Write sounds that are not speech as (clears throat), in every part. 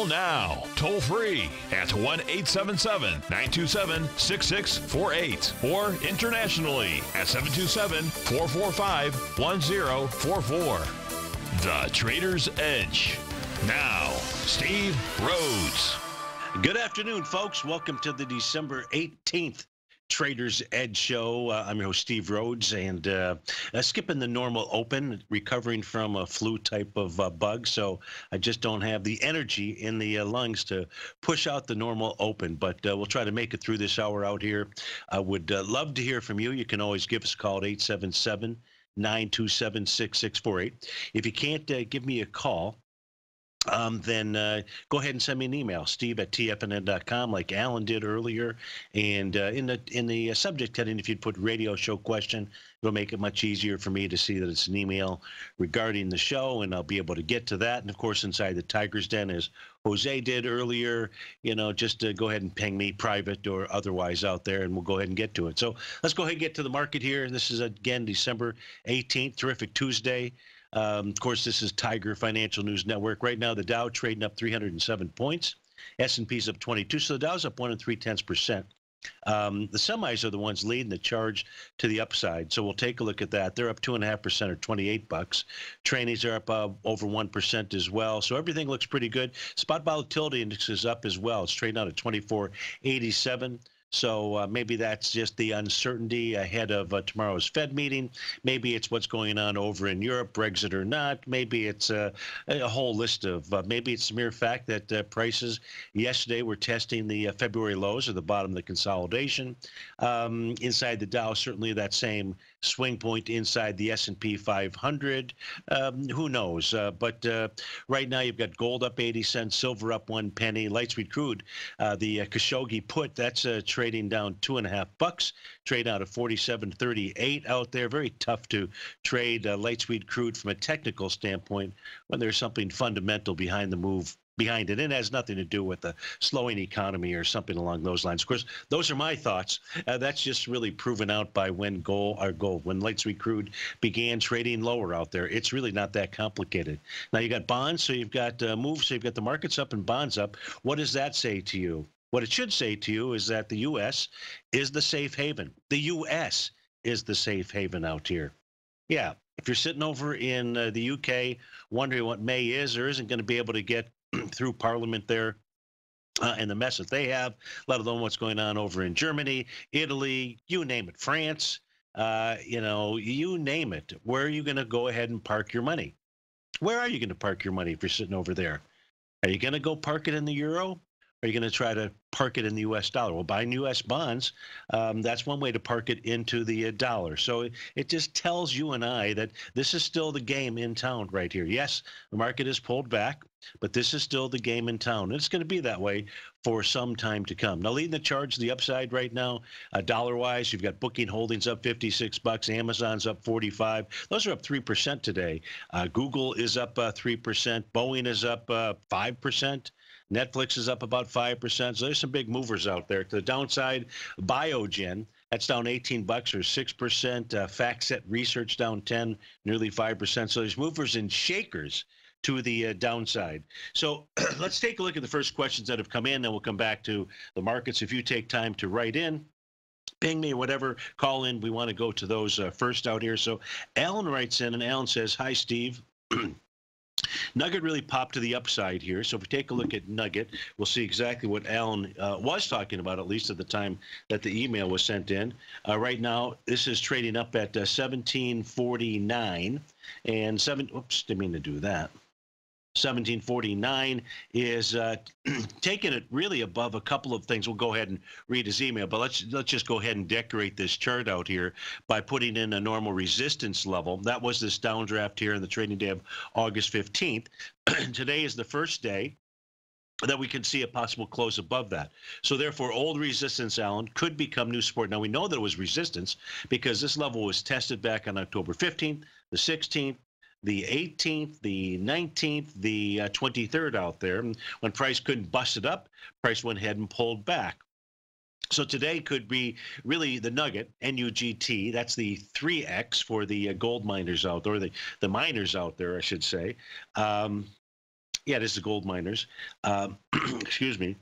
Call now, toll free at 1 877 927 6648 or internationally at 727 445 1044. The Trader's Edge. Now, Steve Rhodes. Good afternoon, folks. Welcome to the December 18th Trader's Edge Show. Uh, I'm your host, Steve Rhodes, and uh, uh, skipping the normal open, recovering from a flu type of uh, bug. So I just don't have the energy in the uh, lungs to push out the normal open. But uh, we'll try to make it through this hour out here. I would love to hear from you. You can always give us a call at 877 927 6648. If you can't give me a call, um, then uh, go ahead and send me an email, steve at tfnn.com, like Alan did earlier. And uh, in the in the uh, subject heading, if you'd put radio show question, it'll make it much easier for me to see that it's an email regarding the show, and I'll be able to get to that. And of course, inside the Tiger's Den, as Jose did earlier, you know, just to go ahead and ping me private or otherwise out there, and we'll go ahead and get to it. So let's go ahead and get to the market here. This is again December 18th, terrific Tuesday. Um, of course, this is Tiger Financial News Network. Right now, the Dow trading up 307 points. S&P's up 22, so the Dow's up one and three tenths percent. Um, the semis are the ones leading the charge to the upside. So we'll take a look at that. They're up two and a half percent or 28 bucks. Trainees are up uh, over one percent as well. So everything looks pretty good. Spot volatility index is up as well. It's trading out at 24.87. So uh, maybe that's just the uncertainty ahead of uh, tomorrow's Fed meeting. Maybe it's what's going on over in Europe, Brexit or not. Maybe it's uh, a whole list of. Uh, maybe it's the mere fact that uh, prices yesterday were testing the uh, February lows or the bottom of the consolidation. Um, inside the Dow, certainly that same swing point inside the S&P 500. Um, who knows? Uh, but uh, right now you've got gold up 80 cents, silver up one penny, light sweet crude, uh, the Khashoggi put that's a trading down two and a half bucks. Trade out of 47.38 out there. Very tough to trade uh, light sweet crude from a technical standpoint when there's something fundamental behind the move behind it. It has nothing to do with the slowing economy or something along those lines. Of course, those are my thoughts. Uh, that's just really proven out by when gold or gold, when light sweet crude began trading lower out there. It's really not that complicated. Now you got bonds, so you've got uh, moves, so you've got the markets up and bonds up. What does that say to you? What it should say to you is that the U.S. is the safe haven. The U.S. is the safe haven out here. Yeah, if you're sitting over in uh, the UK wondering what May is or isn't going to be able to get (clears throat) through Parliament there, uh, and the mess that they have, let alone what's going on over in Germany, Italy, you name it, France, uh, you know, you name it. Where are you going to go ahead and park your money? Where are you going to park your money if you're sitting over there? Are you going to go park it in the euro? Are you going to try to park it in the U.S. dollar? Well, buying U.S. bonds, um, that's one way to park it into the uh, dollar. So it, just tells you and I that this is still the game in town right here. Yes, the market is pulled back, but this is still the game in town. It's going to be that way for some time to come. Now, leading the charge the upside right now, uh, dollar-wise, you've got Booking Holdings up 56 bucks, Amazon's up 45. Those are up 3% today. Uh, Google is up uh, 3%, Boeing is up 5%. Netflix is up about 5%. So there's some big movers out there. To the downside, Biogen, that's down 18 bucks or 6%. Uh, FactSet Research down 10, nearly 5%. So there's movers and shakers to the uh, downside. So (clears throat) let's take a look at the first questions that have come in, then we'll come back to the markets. If you take time to write in, ping me, whatever, call in. We want to go to those uh, first out here. So Alan writes in, and Alan says, Hi, Steve. (clears throat) Nugget really popped to the upside here. So if we take a look at Nugget, we'll see exactly what Alan uh, was talking about, at least at the time that the email was sent in. Uh, right now, this is trading up at uh, 1749 and seven. Oops, didn't mean to do that. 1749 is uh, (clears throat) taking it really above a couple of things. We'll go ahead and read his email, but let's let's just go ahead and decorate this chart out here by putting in a normal resistance level. That was this downdraft here in the trading day of August 15th. (clears throat) Today is the first day that we can see a possible close above that. So therefore, old resistance, Alan, could become new support. Now we know that it was resistance because this level was tested back on October 15th, the 16th, the 18th, the 19th, the uh, 23rd out there. When price couldn't bust it up, price went ahead and pulled back. So today could be really the nugget, NUGT. That's the 3X for the uh, gold miners out there, the, the miners out there, I should say. Um, yeah, this is gold miners. Um, (clears throat) excuse me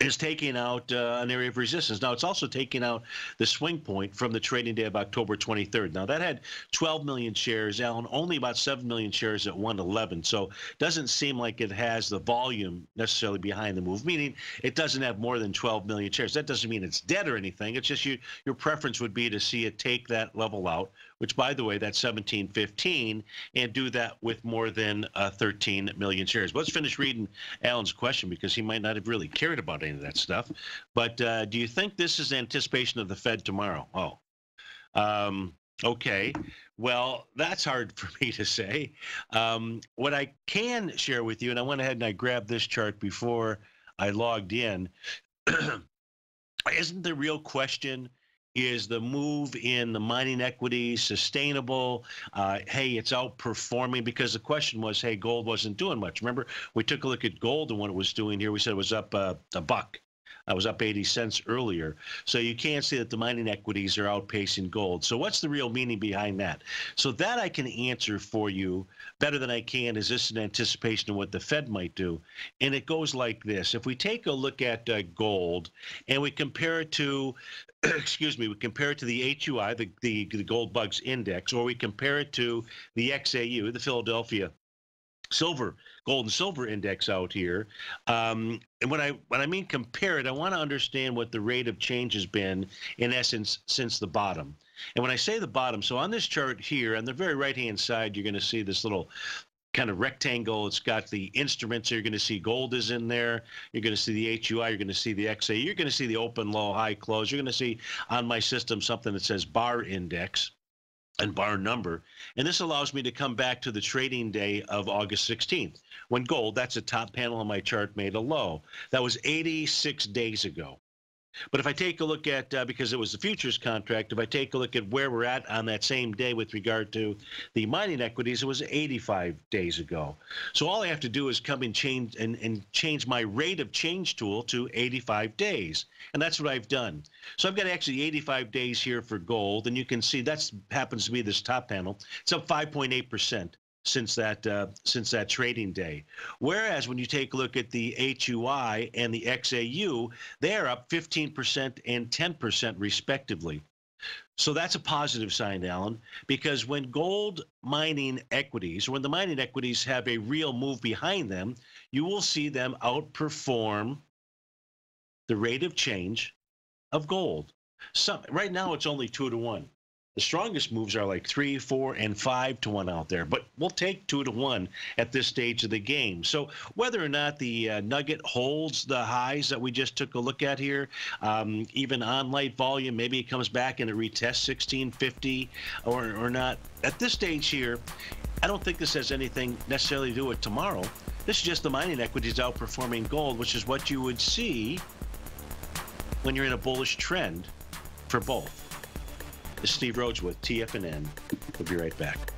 is taking out uh, an area of resistance. Now, it's also taking out the swing point from the trading day of October 23rd. Now, that had 12 million shares, Alan, only about 7 million shares at 111. So, doesn't seem like it has the volume necessarily behind the move, meaning it doesn't have more than 12 million shares. That doesn't mean it's dead or anything. It's just you, your preference would be to see it take that level out, which, by the way, that's 1715, and do that with more than uh, 13 million shares. Let's finish reading Alan's question because he might not have really cared about any of that stuff. But uh, do you think this is anticipation of the Fed tomorrow? Oh, um, okay. Well, that's hard (laughs) for me to say. Um, what I can share with you, and I went ahead and I grabbed this chart before I logged in, (clears throat) isn't the real question? Is the move in the mining equity sustainable? Uh, hey, it's outperforming because the question was, hey, gold wasn't doing much. Remember, we took a look at gold and what it was doing here. We said it was up uh, a buck. I was up 80 cents earlier. So you can't say that the mining equities are outpacing gold. So what's the real meaning behind that? So that I can answer for you better than I can. Is this an anticipation of what the Fed might do? And it goes like this. If we take a look at uh, gold and we compare it to (clears throat) excuse me, we compare it to the HUI, the, the, the gold bugs index, or we compare it to the XAU, the Philadelphia silver gold and silver index out here. Um, and when i when i mean compare it i want to understand what the rate of change has been in essence since the bottom. And when i say the bottom so on this chart here on the very right hand side you're going to see this little kind of rectangle. It's got the instruments. You're going to see gold is in there. You're going to see the hui you're going to see the xa you're going to see the open low high close. You're going to see on my system something that says bar index and bar number. And this allows me to come back to the trading day of August 16th when gold, that's a top panel on my chart, made a low. That was 86 days ago. But if I take a look at, uh, because it was the futures contract, if I take a look at where we're at on that same day with regard to the mining equities, it was 85 days ago. So all I have to do is come and change and, and change my rate of change tool to 85 days. And that's what I've done. So I've got actually 85 days here for gold. And you can see that happens to be this top panel. It's up 5.8% since that uh, since that trading day. Whereas when you take a look at the HUI and the XAU, they're up 15% and 10% respectively. So that's a positive sign, Alan, because when gold mining equities, when the mining equities have a real move behind them, you will see them outperform the rate of change of gold. Some, right now, it's only two to one. The strongest moves are like three, four, and five to one out there, but we'll take two to one at this stage of the game. So whether or not the uh, Nugget holds the highs that we just took a look at here, um, even on light volume, maybe it comes back and it retests 1650 or, or not. At this stage here, I don't think this has anything necessarily to do with tomorrow. This is just the mining equities outperforming gold, which is what you would see when you're in a bullish trend for both. This is Steve Rhodes with TFNN. We'll be right back.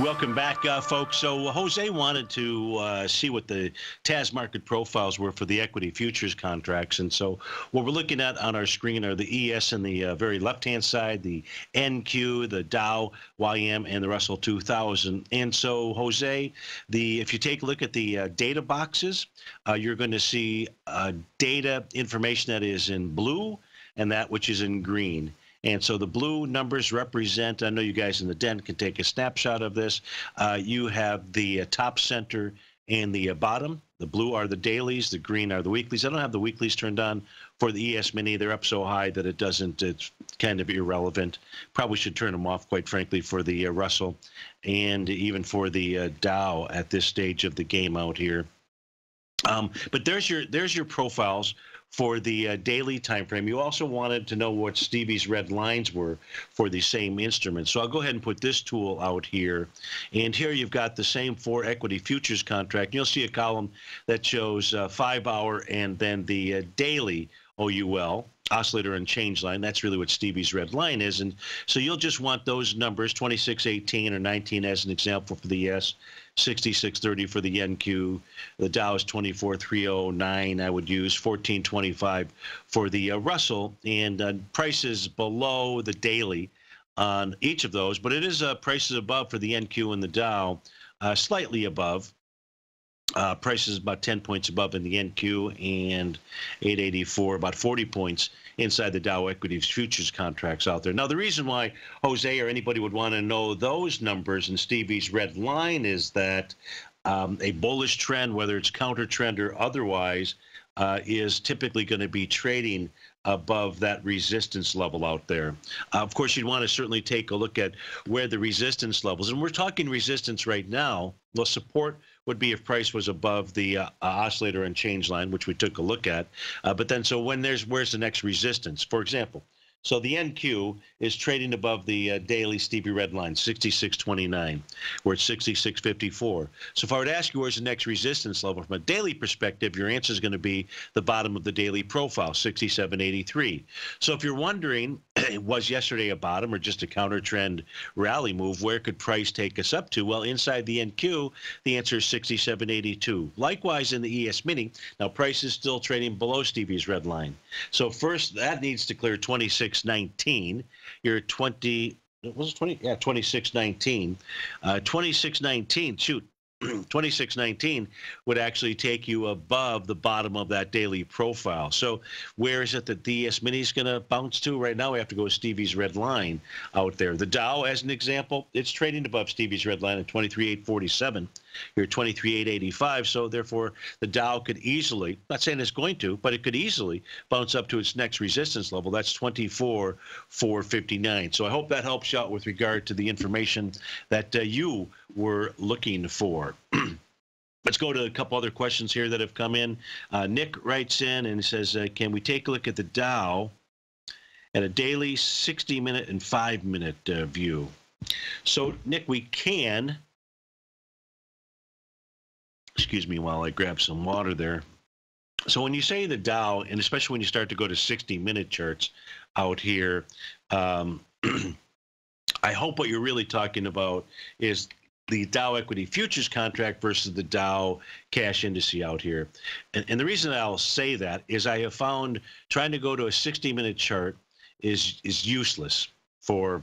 Welcome back, uh, folks. So Jose wanted to uh, see what the TAS market profiles were for the equity futures contracts, and so what we're looking at on our screen are the ES in the uh, very left-hand side, the NQ, the Dow, YM, and the Russell 2000. And so, Jose, the if you take a look at the uh, data boxes, uh, you're going to see uh, data information that is in blue and that which is in green. And so the blue numbers represent, I know you guys in the den can take a snapshot of this. Uh, you have the uh, top center and the uh, bottom. The blue are the dailies, the green are the weeklies. I don't have the weeklies turned on for the ES Mini. They're up so high that it doesn't, it's kind of irrelevant. Probably should turn them off, quite frankly, for the uh, Russell and even for the uh, Dow at this stage of the game out here. Um, but there's your there's your profiles for the uh, daily time frame. You also wanted to know what Stevie's red lines were for the same instrument. So I'll go ahead and put this tool out here. And here you've got the same four equity futures contract. You'll see a column that shows uh, five hour and then the uh, daily OUL oscillator and change line. That's really what Stevie's red line is. And so you'll just want those numbers, 26, 18, or 19 as an example for the S. 6630 for the NQ. The Dow is 24309. I would use 1425 for the uh, Russell, and uh, prices below the daily on each of those, but it is uh, prices above for the NQ and the Dow, uh, slightly above. Uh, prices about 10 points above in the NQ and 884, about 40 points inside the Dow equities futures contracts out there. Now, the reason why Jose or anybody would want to know those numbers and Stevie's red line is that um, a bullish trend, whether it's counter trend or otherwise, uh, is typically going to be trading above that resistance level out there. Uh, of course, you'd want to certainly take a look at where the resistance levels, and we're talking resistance right now. The support would be if price was above the uh, oscillator and change line, which we took a look at. Uh, but then, so when there's where's the next resistance? For example, so the NQ is trading above the uh, daily Stevie red line, 66.29. We're at 66.54. So if I were to ask you where's the next resistance level from a daily perspective, your answer is going to be the bottom of the daily profile, 67.83. So if you're wondering, (clears throat) was yesterday a bottom or just a counter trend rally move? Where could price take us up to? Well, inside the NQ, the answer is 67.82. Likewise in the ES mini, now price is still trading below Stevie's red line. So first, that needs to clear 2619. You're 20, was it 20? Yeah, 2619. Uh, 2619, shoot, (clears throat) 2619 would actually take you above the bottom of that daily profile. So where is it that ES Mini is going to bounce to? Right now, we have to go with Stevie's red line out there. The Dow, as an example, it's trading above Stevie's red line at 23,847. You're 23,885. So therefore, the Dow could easily, not saying it's going to, but it could easily bounce up to its next resistance level. That's 24,459. So I hope that helps you out with regard to the information that uh, you were looking for. (clears throat) Let's go to a couple other questions here that have come in. Uh, Nick writes in and says, uh, Can we take a look at the Dow at a daily 60 minute and five minute uh, view? So, Nick, we can. Excuse me while I grab some water there. So, when you say the Dow, and especially when you start to go to 60 minute charts out here, um, (clears throat) I hope what you're really talking about is the Dow equity futures contract versus the Dow cash indice out here. And, and, the reason I'll say that is I have found trying to go to a 60 minute chart is is useless for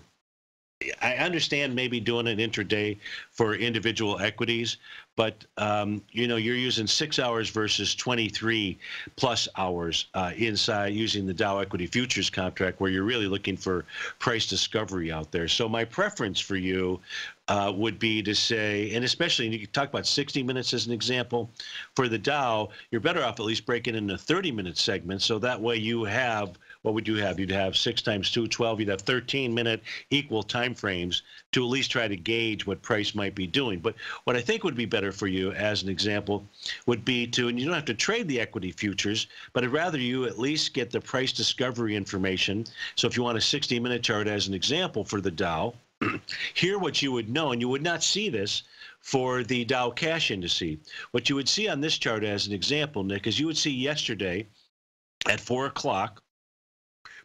I understand maybe doing an intraday for individual equities, but um, you know you're using six hours versus 23 plus hours uh, inside using the Dow Equity Futures contract, where you're really looking for price discovery out there. So my preference for you uh, would be to say, and especially you talk about 60 minutes as an example for the Dow, you're better off at least breaking into 30 minute segments, so that way you have what would you have? You'd have six times two, 12. You'd have 13 minute equal time frames to at least try to gauge what price might be doing. But what I think would be better for you, as an example, would be to, and you don't have to trade the equity futures, but I'd rather you at least get the price discovery information. So if you want a 60 minute chart as an example for the Dow, (clears throat) here what you would know, and you would not see this for the Dow cash indice. What you would see on this chart as an example, Nick, is you would see yesterday at four o'clock,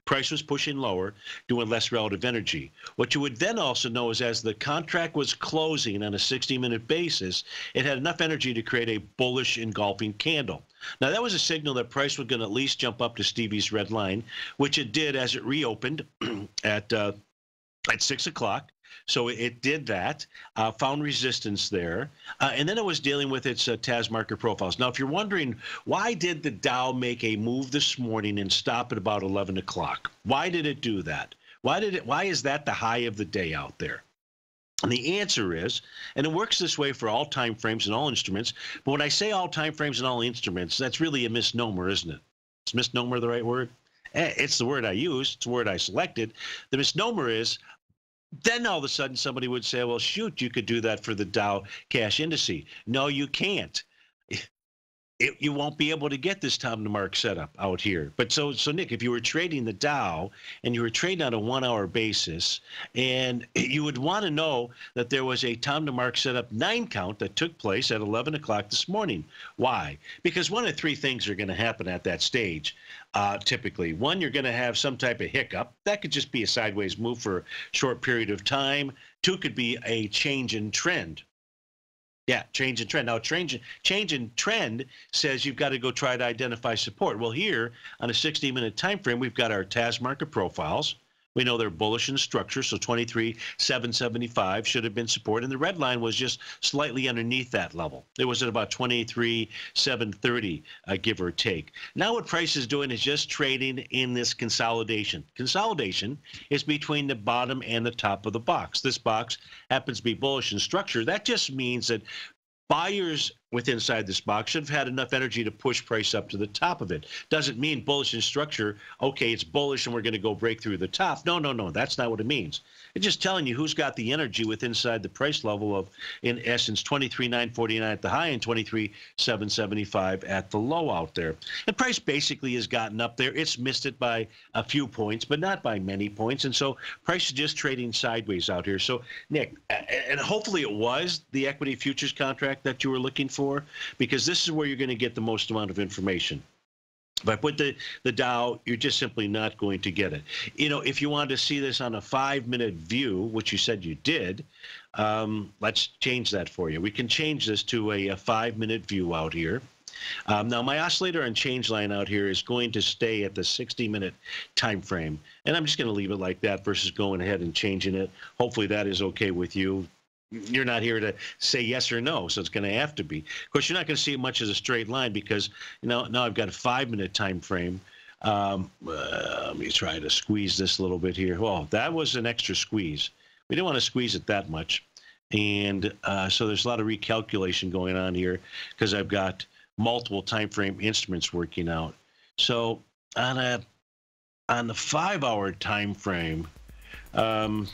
price was pushing lower, doing less relative energy. What you would then also know is as the contract was closing on a 60 minute basis, it had enough energy to create a bullish engulfing candle. Now, that was a signal that price was going to at least jump up to Stevie's red line, which it did as it reopened (clears throat) at uh, at six o'clock. So it did that, uh, found resistance there, uh, and then it was dealing with its uh, TAS market profiles. Now, if you're wondering why did the Dow make a move this morning and stop at about 11 o'clock? Why did it do that? Why did it? Why is that the high of the day out there? And the answer is, and it works this way for all time frames and all instruments. But when I say all time frames and all instruments, that's really a misnomer, isn't it? Is misnomer the right word? Eh, it's the word I use. It's the word I selected. The misnomer is then all of a sudden somebody would say, well, shoot, you could do that for the Dow cash indice. No, you can't. It, you won't be able to get this Tom DeMark setup out here. But so, so Nick, if you were trading the Dow and you were trading on a one-hour basis, and (clears throat) you would want to know that there was a Tom DeMark setup nine count that took place at 11 o'clock this morning. Why? Because one of three things are going to happen at that stage uh, typically. One, you're going to have some type of hiccup. That could just be a sideways move for a short period of time. Two could be a change in trend. Yeah, change in trend. Now, change, change in trend says you've got to go try to identify support. Well, here on a 60-minute time frame, we've got our TAS market profiles. We know they're bullish in structure, so 23,775 should have been support. And the red line was just slightly underneath that level. It was at about 23,730, uh, give or take. Now, what price is doing is just trading in this consolidation. Consolidation is between the bottom and the top of the box. This box happens to be bullish in structure. That just means that buyers with inside this box should have had enough energy to push price up to the top of it. Doesn't mean bullish in structure. Okay, it's bullish and we're going to go break through the top. No, no, no. That's not what it means. It's just telling you who's got the energy with inside the price level of, in essence, 23,949 at the high and 23,775 at the low out there. And price basically has gotten up there. It's missed it by a few points, but not by many points. And so price is just trading sideways out here. So, Nick, and hopefully it was the equity futures contract that you were looking for, because this is where you're going to get the most amount of information. If I put the, the Dow, you're just simply not going to get it. You know, if you wanted to see this on a five minute view, which you said you did, um, let's change that for you. We can change this to a, a five minute view out here. Um, now, my oscillator and change line out here is going to stay at the 60 minute time frame. And I'm just going to leave it like that versus going ahead and changing it. Hopefully, that is okay with you you're not here to say yes or no, so it's going to have to be. Of course, you're not going to see it much as a straight line because you know now I've got a five minute time frame. Um, uh, let me try to squeeze this a little bit here. Well, that was an extra squeeze. We didn't want to squeeze it that much, and uh, so there's a lot of recalculation going on here because I've got multiple time frame instruments working out. So on a on the five hour time frame. Um,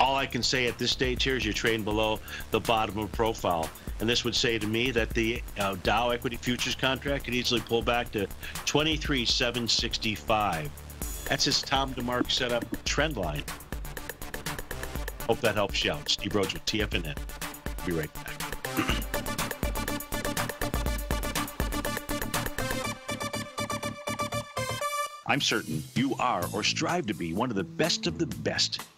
all I can say at this stage here is you're trading below the bottom of profile. And this would say to me that the uh, Dow equity futures contract could easily pull back to 23,765. That's his Tom DeMark setup trend line. Hope that helps you out. Steve Rhodes with TFNN. Be right back. I'm certain you are or strive to be one of the best of the best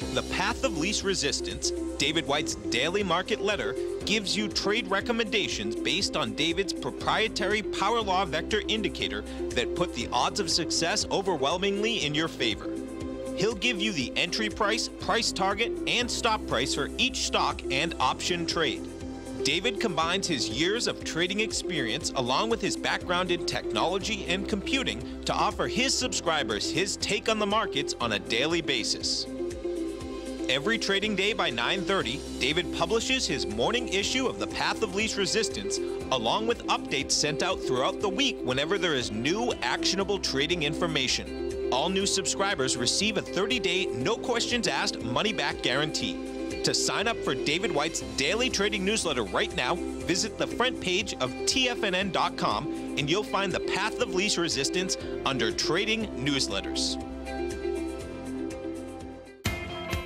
The Path of Least Resistance, David White's daily market letter, gives you trade recommendations based on David's proprietary Power Law Vector indicator that put the odds of success overwhelmingly in your favor. He'll give you the entry price, price target, and stop price for each stock and option trade. David combines his years of trading experience along with his background in technology and computing to offer his subscribers his take on the markets on a daily basis. Every trading day by 9:30, David publishes his morning issue of The Path of Least Resistance, along with updates sent out throughout the week whenever there is new actionable trading information. All new subscribers receive a 30-day no questions asked money back guarantee. To sign up for David White's daily trading newsletter right now, visit the front page of tfnn.com and you'll find the Path of Least Resistance under Trading Newsletters.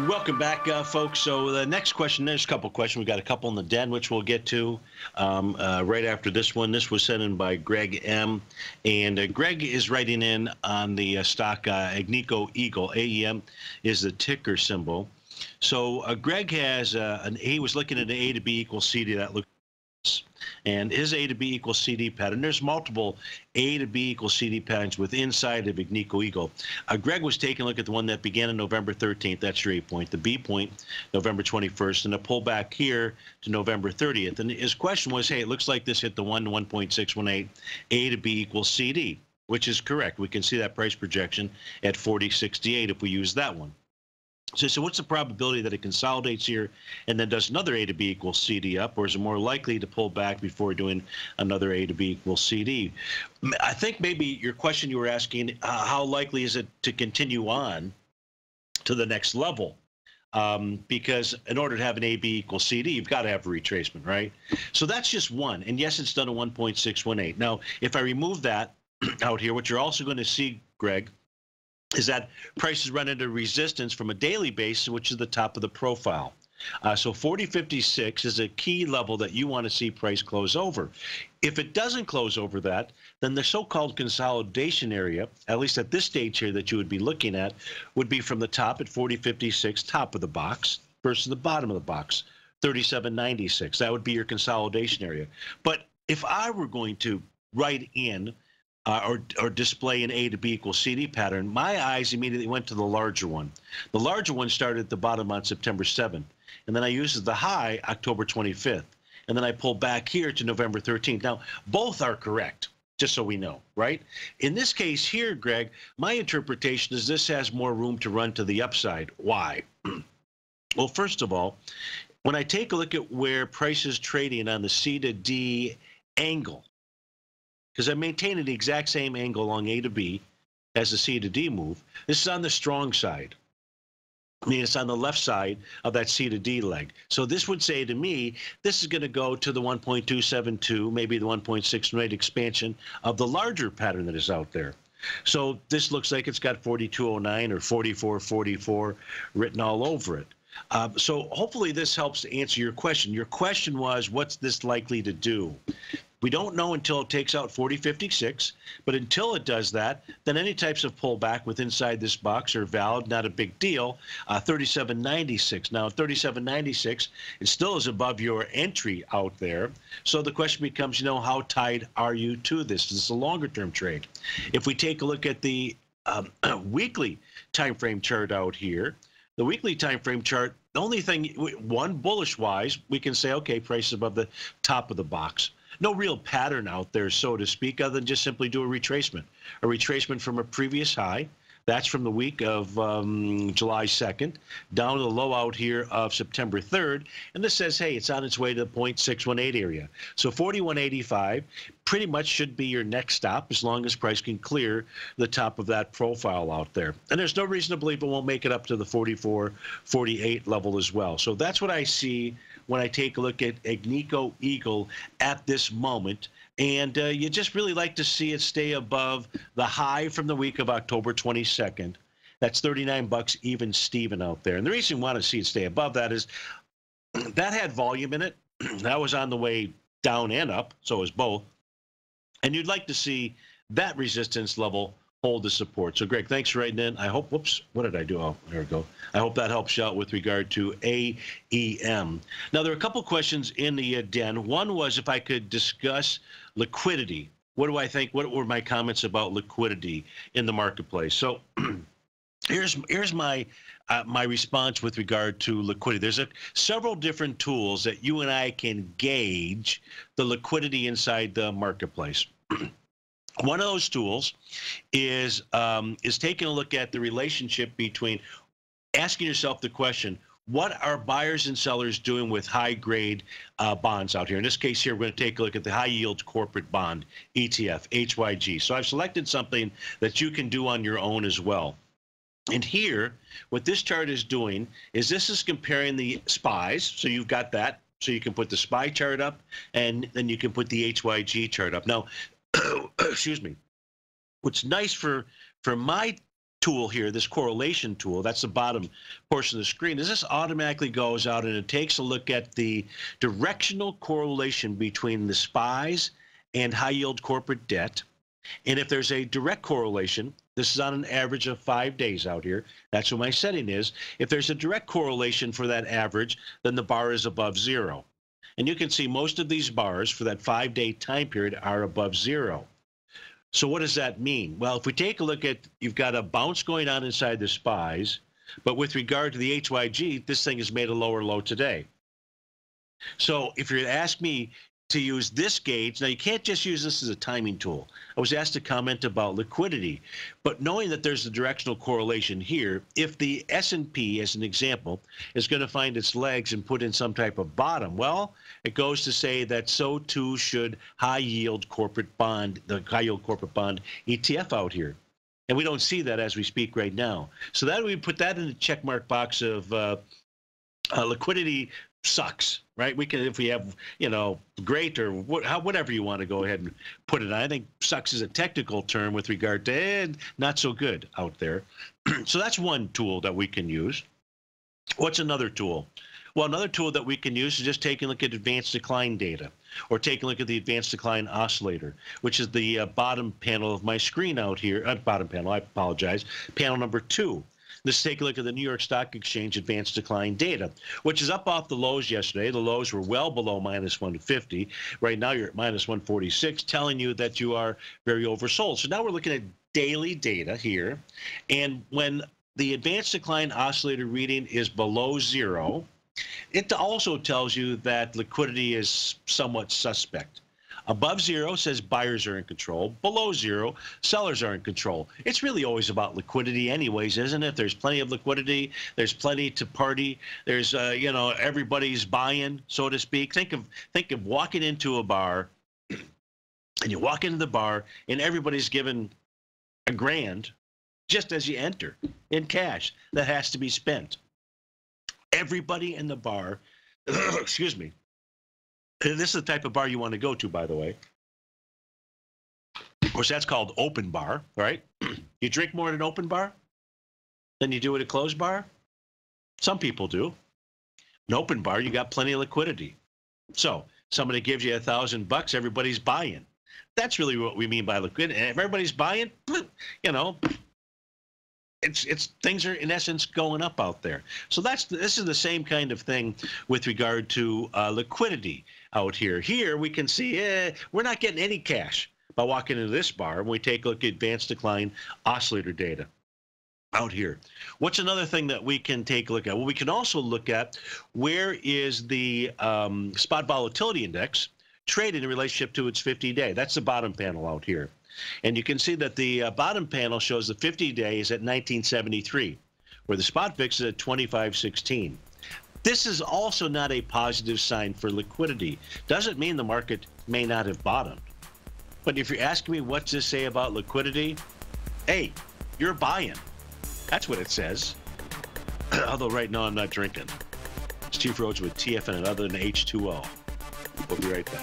Welcome back, uh, folks. So the next question, there's a couple questions. We've got a couple in the den, which we'll get to um, uh, right after this one. This was sent in by Greg M. And uh, Greg is writing in on the uh, stock uh, Agnico Eagle. AEM is the ticker symbol. So uh, Greg has an he was looking at an A to B equals C to that looks and his A to B equals CD pattern. There's multiple A to B equals CD patterns with inside of Agnico Eagle. Uh, Greg was taking a look at the one that began on November 13th. That's your A point. The B point, November 21st, and a pullback here to November 30th. And his question was, hey, it looks like this hit the 1 1.618 A to B equals CD, which is correct. We can see that price projection at 4068 if we use that one. So, so what's the probability that it consolidates here and then does another A to B equals CD up, or is it more likely to pull back before doing another A to B equals CD? I think maybe your question you were asking, uh, how likely is it to continue on to the next level? Um, because in order to have an AB equals CD, you've got to have a retracement, right? So that's just one. And yes, it's done at 1.618. Now, if I remove that (clears throat) out here, what you're also going to see, Greg, is that prices run into resistance from a daily basis, which is the top of the profile. Uh, so 4056 is a key level that you want to see price close over. If it doesn't close over that, then the so-called consolidation area, at least at this stage here that you would be looking at, would be from the top at 4056, top of the box, versus the bottom of the box, 3796. That would be your consolidation area. But if I were going to write in uh, or, or display an A to B equals CD pattern, my eyes immediately went to the larger one. The larger one started at the bottom on September 7th, and then I used the high October 25th, and then I pulled back here to November 13th. Now, both are correct, just so we know, right? In this case here, Greg, my interpretation is this has more room to run to the upside. Why? (clears throat) well, first of all, when I take a look at where price is trading on the C to D angle, because I'm maintaining the exact same angle along A to B as the C to D move. This is on the strong side. I mean, it's on the left side of that C to D leg. So this would say to me, this is going to go to the 1.272, maybe the 1.6 rate expansion of the larger pattern that is out there. So this looks like it's got 4209 or 4444 written all over it. Uh, so hopefully this helps to answer your question. Your question was, what's this likely to do? We don't know until it takes out 4056, but until it does that, then any types of pullback with inside this box are valid, not a big deal. Uh, 3796. Now, 3796, it still is above your entry out there. So the question becomes, you know, how tied are you to this? This is a longer term trade. If we take a look at the um, (clears throat) weekly time frame chart out here, the weekly time frame chart, the only thing, one bullish wise, we can say, okay, price is above the top of the box no real pattern out there, so to speak, other than just simply do a retracement. A retracement from a previous high. That's from the week of um, July 2nd down to the low out here of September 3rd. And this says, hey, it's on its way to the 0.618 area. So 4185 pretty much should be your next stop as long as price can clear the top of that profile out there. And there's no reason to believe it won't make it up to the 44, 48 level as well. So that's what I see when I take a look at Agnico Eagle at this moment. And uh, you just really like to see it stay above the high from the week of October 22nd. That's 39 bucks even Steven out there. And the reason we want to see it stay above that is (clears throat) that had volume in it. (clears throat) that was on the way down and up, so it was both. And you'd like to see that resistance level hold the support. So, Greg, thanks for writing in. I hope, whoops, what did I do? Oh, there we go. I hope that helps you out with regard to AEM. Now, there are a couple questions in the uh, den. One was if I could discuss liquidity. What do I think? What were my comments about liquidity in the marketplace? So, (clears throat) here's here's my uh, my response with regard to liquidity. There's a, several different tools that you and I can gauge the liquidity inside the marketplace. (clears throat) One of those tools is um, is taking a look at the relationship between asking yourself the question: What are buyers and sellers doing with high grade uh, bonds out here? In this case, here we're going to take a look at the high yield corporate bond ETF (HYG). So I've selected something that you can do on your own as well. And here, what this chart is doing is this is comparing the SPYs. So you've got that. So you can put the SPY chart up, and then you can put the HYG chart up. Now, (coughs) excuse me. What's nice for for my tool here, this correlation tool, that's the bottom portion of the screen, is this automatically goes out and it takes a look at the directional correlation between the SPYs and high yield corporate debt. And if there's a direct correlation, this is on an average of five days out here. That's what my setting is. If there's a direct correlation for that average, then the bar is above zero. And you can see most of these bars for that five day time period are above zero. So what does that mean? Well, if we take a look at, you've got a bounce going on inside the SPYs, but with regard to the HYG, this thing has made a lower low today. So if you ask me, to use this gauge. Now, you can't just use this as a timing tool. I was asked to comment about liquidity, but knowing that there's a directional correlation here, if the S&P, as an example, is going to find its legs and put in some type of bottom, well, it goes to say that so too should high-yield corporate bond, the high-yield corporate bond ETF out here. And we don't see that as we speak right now. So that we put that in the checkmark box of uh, uh, liquidity sucks, right? We can, if we have, you know, great or how, whatever you want to go ahead and put it. I think sucks is a technical term with regard to eh, not so good out there. (clears throat) so that's one tool that we can use. What's another tool? Well, another tool that we can use is just taking a look at advanced decline data or take a look at the advanced decline oscillator, which is the uh, bottom panel of my screen out here. Uh, bottom panel, I apologize. Panel number two. Let's take a look at the New York Stock Exchange advanced decline data, which is up off the lows yesterday. The lows were well below minus 150. Right now, you're at minus 146, telling you that you are very oversold. So now we're looking at daily data here. And when the advanced decline oscillator reading is below zero, it also tells you that liquidity is somewhat suspect. Above zero says buyers are in control. Below zero, sellers are in control. It's really always about liquidity, anyways, isn't it? There's plenty of liquidity. There's plenty to party. There's, uh, you know, everybody's buying, so to speak. Think of think of walking into a bar, (clears throat) and you walk into the bar, and everybody's given a grand just as you enter in cash that has to be spent. Everybody in the bar, (clears throat) excuse me, this is the type of bar you want to go to, by the way. Of course, that's called open bar, right? (clears throat) you drink more at an open bar than you do at a closed bar? Some people do. An open bar, you got plenty of liquidity. So somebody gives you a thousand bucks, everybody's buying. That's really what we mean by liquidity. And if everybody's buying, you know, it's it's things are in essence going up out there. So that's this is the same kind of thing with regard to uh, liquidity out here. Here we can see eh, we're not getting any cash by walking into this bar and we take a look at advanced decline oscillator data out here. What's another thing that we can take a look at? Well, we can also look at where is the um, spot volatility index traded in relationship to its 50 day. That's the bottom panel out here. And you can see that the uh, bottom panel shows the 50 days at 1973, where the spot VIX is at 2516. This is also not a positive sign for liquidity. Doesn't mean the market may not have bottomed. But if you're asking me what's this say about liquidity, hey, you're buying. That's what it says. (clears throat) Although right now I'm not drinking. Steve Rhodes with TFNN other than H2O. We'll be right back.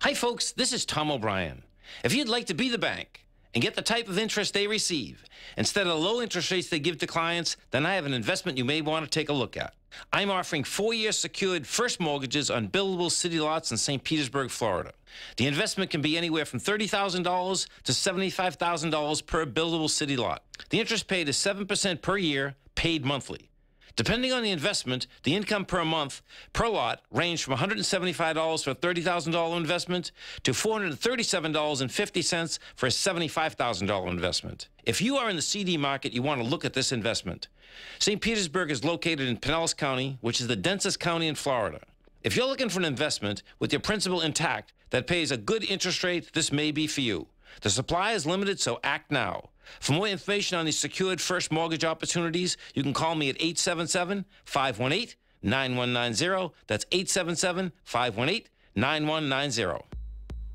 Hi, folks, this is Tom O'Brien. If you'd like to be the bank and get the type of interest they receive instead of the low interest rates they give to clients, then I have an investment you may want to take a look at. I'm offering four year secured first mortgages on buildable city lots in St. Petersburg, Florida. The investment can be anywhere from $30,000 to $75,000 per buildable city lot. The interest paid is 7% per year, paid monthly. Depending on the investment, the income per month per lot ranged from $175 for a $30,000 investment to $437.50 for a $75,000 investment. If you are in the CD market, you want to look at this investment. St. Petersburg is located in Pinellas County, which is the densest county in Florida. If you're looking for an investment with your principal intact that pays a good interest rate, this may be for you. The supply is limited, so act now. For more information on these secured first mortgage opportunities, you can call me at 877 518 9190. That's 877 518 9190.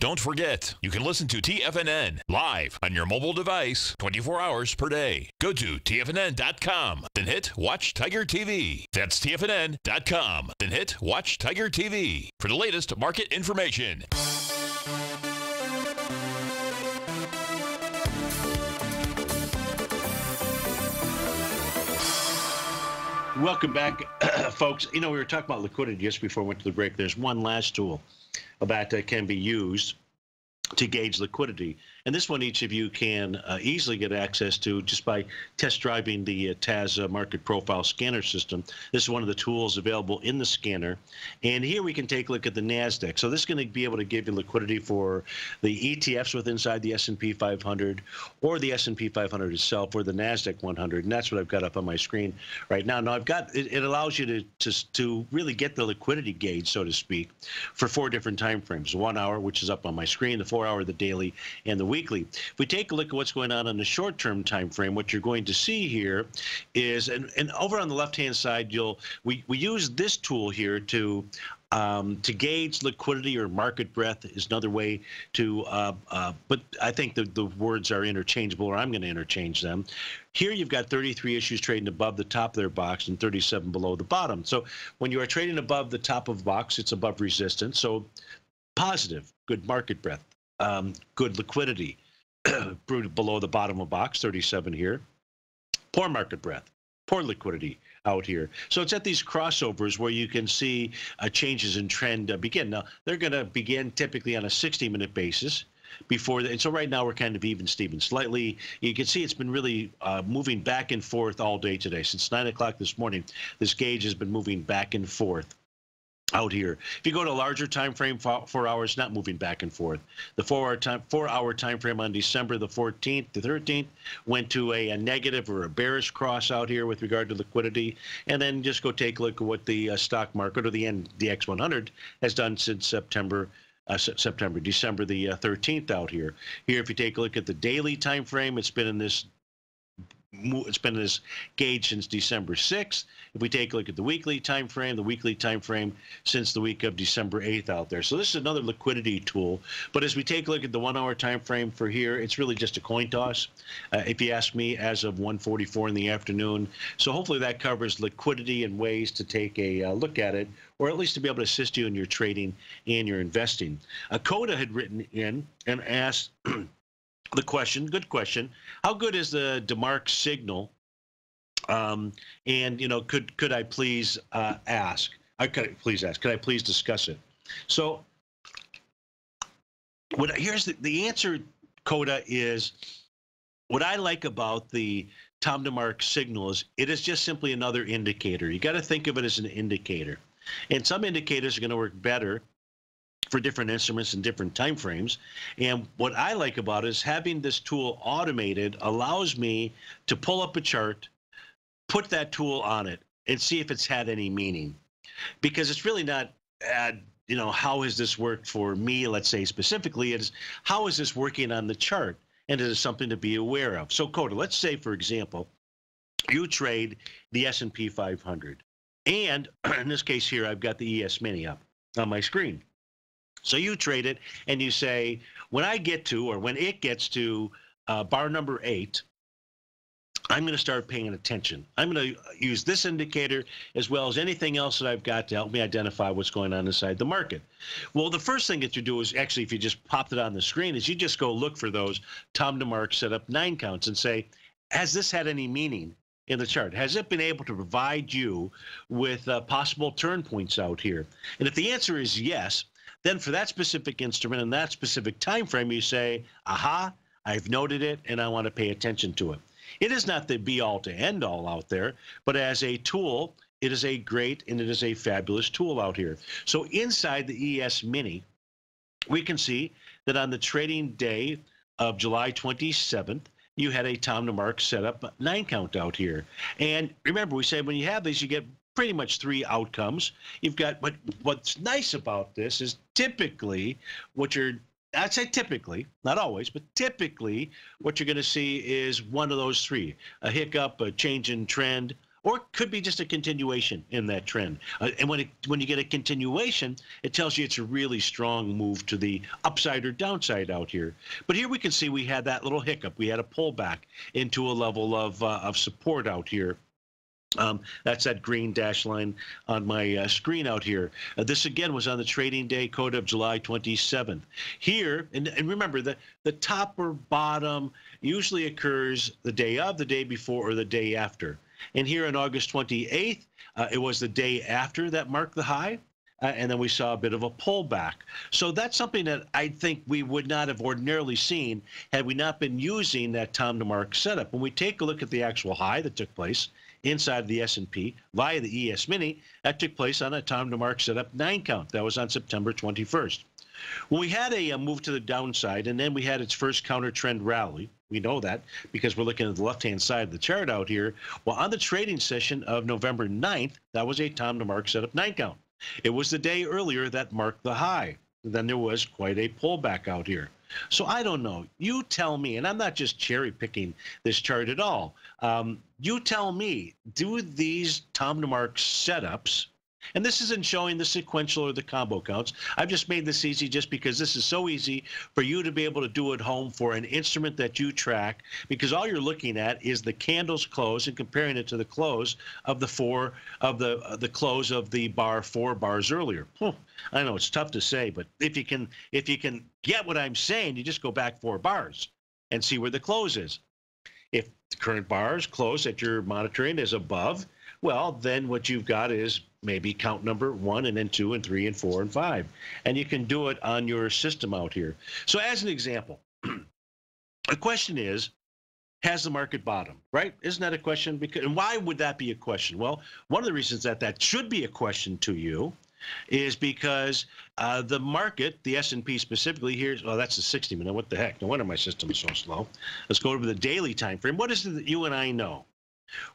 Don't forget, you can listen to TFNN live on your mobile device 24 hours per day. Go to TFNN.com, then hit Watch Tiger TV. That's TFNN.com, then hit Watch Tiger TV for the latest market information. Welcome back, (clears throat) folks. You know, we were talking about liquidity just before we went to the break. There's one last tool that uh, can be used to gauge liquidity. And this one, each of you can uh, easily get access to just by test driving the uh, TAS uh, market profile scanner system. This is one of the tools available in the scanner. And here we can take a look at the NASDAQ. So this is going to be able to give you liquidity for the ETFs with inside the S&P 500 or the S&P 500 itself or the NASDAQ 100. And that's what I've got up on my screen right now. Now I've got, it, it allows you to, to, to really get the liquidity gauge, so to speak, for four different time frames. One hour, which is up on my screen, the four hour, the daily, and the weekly. If we take a look at what's going on in the short-term time frame, what you're going to see here is, and, and over on the left-hand side, you'll we, we use this tool here to um, to gauge liquidity or market breadth is another way to, uh, uh, but I think the, the words are interchangeable, or I'm going to interchange them. Here you've got 33 issues trading above the top of their box and 37 below the bottom. So when you are trading above the top of box, it's above resistance. So positive, good market breadth um, good liquidity. (clears throat) below the bottom of box, 37 here. Poor market breadth, poor liquidity out here. So it's at these crossovers where you can see uh, changes in trend uh, begin. Now, they're going to begin typically on a 60 minute basis before the, and so right now we're kind of even steven slightly you can see it's been really uh, moving back and forth all day today since nine o'clock this morning this gauge has been moving back and forth out here. If you go to a larger time frame, four hours, not moving back and forth. The four-hour time, four-hour time frame on December the 14th, the 13th, went to a, a, negative or a bearish cross out here with regard to liquidity, and then just go take a look at what the uh, stock market or the NDX 100 has done since September. Uh, September, December the uh, 13th out here. Here, if you take a look at the daily time frame, it's been in this it's been this gauge since December 6th. If we take a look at the weekly time frame, the weekly time frame since the week of December 8th out there. So this is another liquidity tool. But as we take a look at the one-hour time frame for here, it's really just a coin toss. Uh, if you ask me, as of 1:44 in the afternoon. So hopefully that covers liquidity and ways to take a uh, look at it, or at least to be able to assist you in your trading and your investing. Uh, Coda had written in and asked. (clears throat) the question, good question. How good is the DeMark signal? Um, and you know, could could I please uh, ask? I could please ask. Could I please discuss it? So, what here's the, the answer, Coda, is what I like about the Tom DeMark signal is it is just simply another indicator. You got to think of it as an indicator. And some indicators are going to work better for different instruments and different time frames. And what I like about it is having this tool automated allows me to pull up a chart, put that tool on it, and see if it's had any meaning. Because it's really not, uh, you know, how has this worked for me, let's say specifically, it's how is this working on the chart? And it is something to be aware of. So Coda, let's say, for example, you trade the S&P 500. And (clears throat) in this case here, I've got the ES Mini up on my screen. So you trade it and you say, when I get to, or when it gets to uh, bar number eight, I'm going to start paying attention. I'm going to use this indicator as well as anything else that I've got to help me identify what's going on inside the market. Well, the first thing that you do is actually, if you just popped it on the screen, is you just go look for those Tom DeMark set up nine counts and say, has this had any meaning in the chart? Has it been able to provide you with uh, possible turn points out here? And if the answer is yes, then for that specific instrument and that specific time frame, you say, aha, I've noted it and I want to pay attention to it. It is not the be all to end all out there, but as a tool, it is a great and it is a fabulous tool out here. So inside the ES Mini, we can see that on the trading day of July 27th, you had a Tom DeMark setup nine count out here. And remember, we said when you have these, you get pretty much three outcomes. You've got, but what's nice about this is typically what you're I'd say typically, not always, but typically, what you're going to see is one of those three a hiccup, a change in trend, or it could be just a continuation in that trend. Uh, and when, it, when you get a continuation, it tells you it's a really strong move to the upside or downside out here. But here we can see we had that little hiccup. We had a pullback into a level of, uh, of support out here um, that's that green dash line on my uh, screen out here. Uh, this again was on the trading day code of July 27th. Here, and, and remember that the top or bottom usually occurs the day of, the day before, or the day after. And here on August 28th, uh, it was the day after that marked the high. Uh, and then we saw a bit of a pullback. So that's something that I think we would not have ordinarily seen had we not been using that Tom DeMark setup. When we take a look at the actual high that took place, inside the S&P via the ES Mini. That took place on a time Tom DeMark setup nine count. That was on September 21st. When we had a, a, move to the downside, and then we had its first counter trend rally. We know that because we're looking at the left-hand side of the chart out here. Well, on the trading session of November 9th, that was a time Tom DeMark setup nine count. It was the day earlier that marked the high. Then there was quite a pullback out here. So I don't know. You tell me, and I'm not just cherry picking this chart at all. Um, you tell me, do these Tom DeMark setups and this isn't showing the sequential or the combo counts. I've just made this easy just because this is so easy for you to be able to do at home for an instrument that you track because all you're looking at is the candle's close and comparing it to the close of the four of the uh, the close of the bar four bars earlier. I know it's tough to say, but if you can if you can get what I'm saying, you just go back four bars and see where the close is. If the current bars close that you're monitoring is above, well, then what you've got is maybe count number one and then two and three and four and five. And you can do it on your system out here. So as an example, (clears throat) the question is, has the market bottomed, right? Isn't that a question? Because, and why would that be a question? Well, one of the reasons that that should be a question to you is because uh, the market, the S&P specifically here, oh, that's the 60 minute. What the heck? No wonder my system is so slow. Let's go to the daily time frame. What is it that you and I know?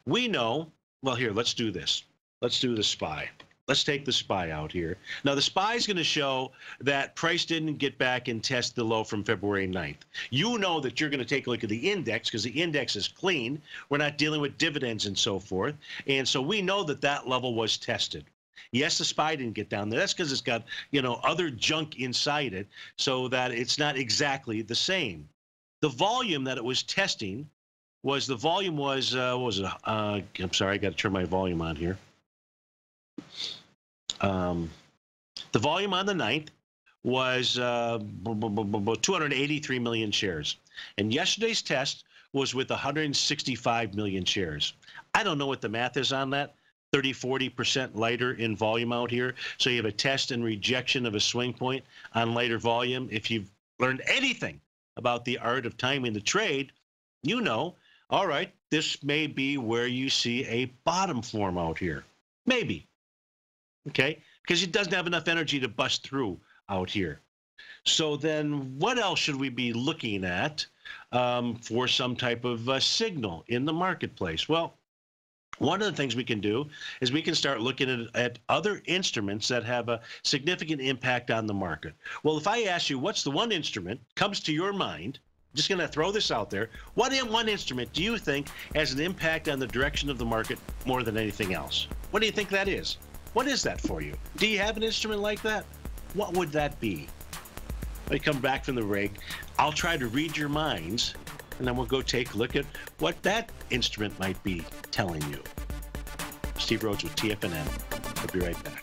We know, well, here, let's do this. Let's do the SPY. Let's take the SPY out here. Now, the SPY is going to show that price didn't get back and test the low from February 9th. You know that you're going to take a look at the index because the index is clean. We're not dealing with dividends and so forth. And so we know that that level was tested. Yes, the SPY didn't get down there. That's because it's got, you know, other junk inside it so that it's not exactly the same. The volume that it was testing was the volume was, uh, what was it? Uh, I'm sorry, I got to turn my volume on here. Um, the volume on the 9th was uh, 283 million shares. And yesterday's test was with 165 million shares. I don't know what the math is on that. 30, 40% lighter in volume out here. So you have a test and rejection of a swing point on lighter volume. If you've learned anything about the art of timing the trade, you know, all right, this may be where you see a bottom form out here. Maybe. Okay? Because it doesn't have enough energy to bust through out here. So then, what else should we be looking at um, for some type of uh, signal in the marketplace? Well, one of the things we can do is we can start looking at, at, other instruments that have a significant impact on the market. Well, if I ask you what's the one instrument comes to your mind, just going to throw this out there. What in one instrument do you think has an impact on the direction of the market more than anything else? What do you think that is? What is that for you? Do you have an instrument like that? What would that be? When you come back from the break, I'll try to read your minds and then we'll go take a look at what that instrument might be telling you. Steve Rhodes with TFNN. We'll be right back.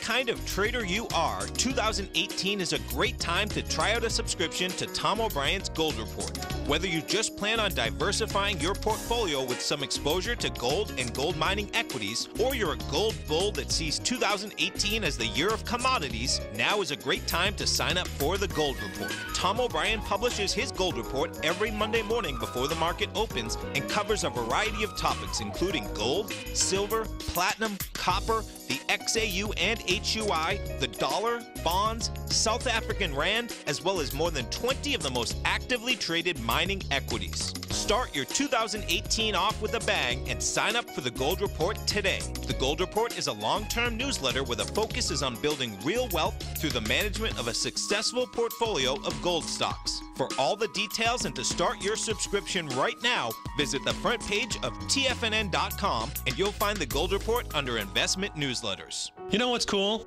kind of trader you are, 2018 is a great time to try out a subscription to Tom O'Brien's Gold Report. Whether you just plan on diversifying your portfolio with some exposure to gold and gold mining equities, or you're a gold bull that sees 2018 as the year of commodities, now is a great time to sign up for the Gold Report. Tom O'Brien publishes his Gold Report every Monday morning before the market opens and covers a variety of topics, including gold, silver, platinum, copper, the XAU and HUI, the dollar, bonds, South African Rand, as well as more than 20 of the most actively traded mining equities. Start your 2018 off with a bang and sign up for the Gold Report today. The Gold Report is a long term newsletter where the focus is on building real wealth through the management of a successful portfolio of gold stocks. For all the details and to start your subscription right now, visit the front page of TFNN.com and you'll find the Gold Report under Investment Newsletters. You know what's cool?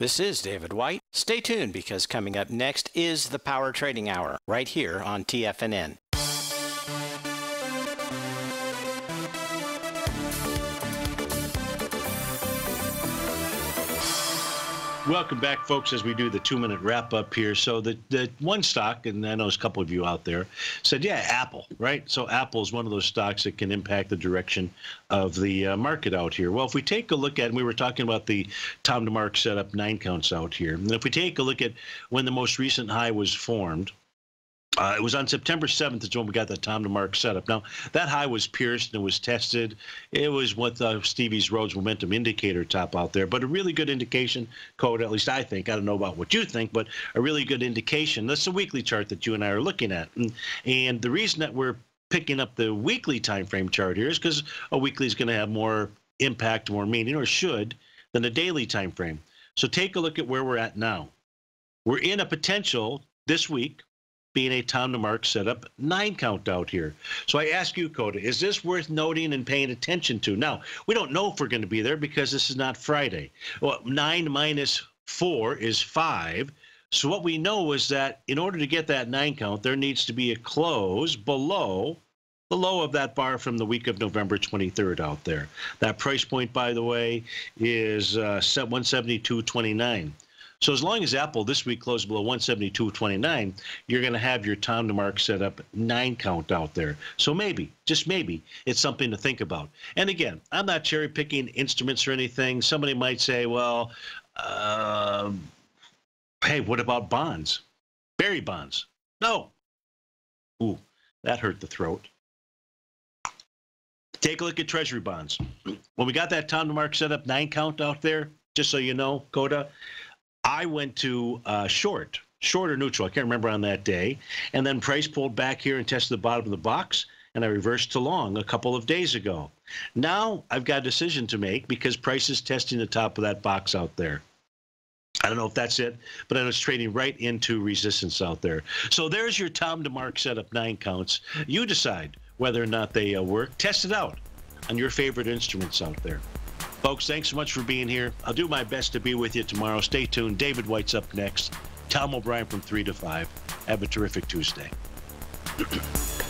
This is David White. Stay tuned because coming up next is the Power Trading Hour right here on TFNN. Welcome back, folks, as we do the two minute wrap up here. So, the, the one stock, and I know there's a couple of you out there, said, yeah, Apple, right? So, Apple is one of those stocks that can impact the direction of the uh, market out here. Well, if we take a look at, and we were talking about the Tom DeMark setup nine counts out here, and if we take a look at when the most recent high was formed, uh, it was on September 7th is when we got the Tom DeMark setup. Now, that high was pierced and it was tested. It was what uh, Stevie's Rhodes Momentum Indicator top out there, but a really good indication code, at least I think. I don't know about what you think, but a really good indication. That's the weekly chart that you and I are looking at. And, and the reason that we're picking up the weekly time frame chart here is because a weekly is going to have more impact, more meaning, or should, than a daily time frame. So take a look at where we're at now. We're in a potential this week being a Tom DeMark setup nine count out here. So I ask you, Coda, is this worth noting and paying attention to? Now, we don't know if we're going to be there because this is not Friday. Well, nine minus four is five. So what we know is that in order to get that nine count, there needs to be a close below the low of that bar from the week of November 23rd out there. That price point, by the way, is uh, 172.29. So as long as Apple this week closed below 172.29, you're going to have your Tom DeMark set up nine count out there. So maybe, just maybe, it's something to think about. And again, I'm not cherry picking instruments or anything. Somebody might say, well, uh, hey, what about bonds? Barry bonds? No. Ooh, that hurt the throat. Take a look at Treasury bonds. When we got that Tom DeMark set up nine count out there, just so you know, Coda, I went to uh, short, short or neutral. I can't remember on that day. And then price pulled back here and tested the bottom of the box, and I reversed to long a couple of days ago. Now I've got a decision to make because price is testing the top of that box out there. I don't know if that's it, but I was trading right into resistance out there. So there's your Tom DeMark setup nine counts. You decide whether or not they uh, work. Test it out on your favorite instruments out there. Folks, thanks so much for being here. I'll do my best to be with you tomorrow. Stay tuned. David White's up next. Tom O'Brien from 3 to 5. Have a terrific Tuesday. (clears throat)